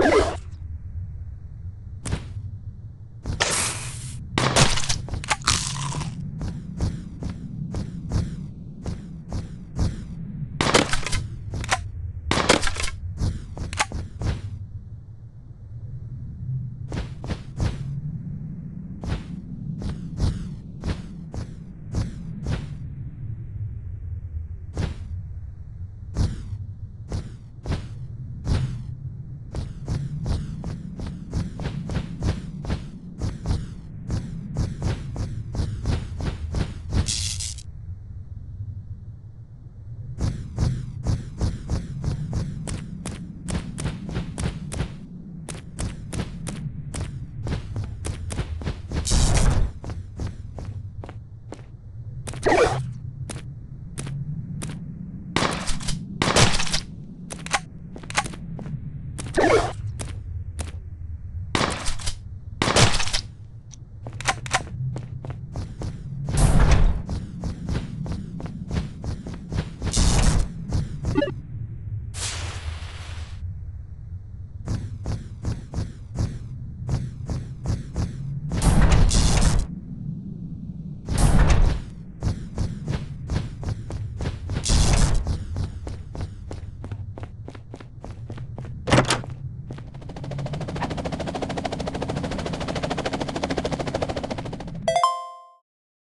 Yeah.